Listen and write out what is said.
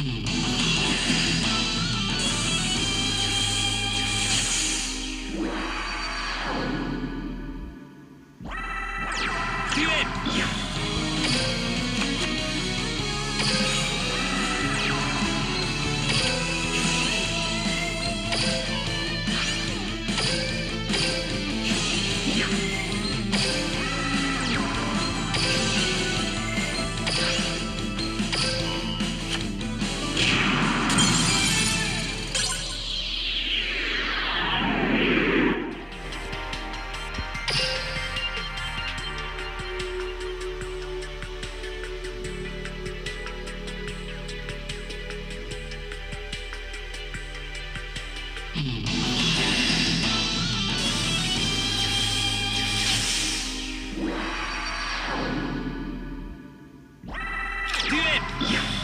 Steven! Do it!